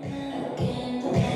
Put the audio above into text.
Again,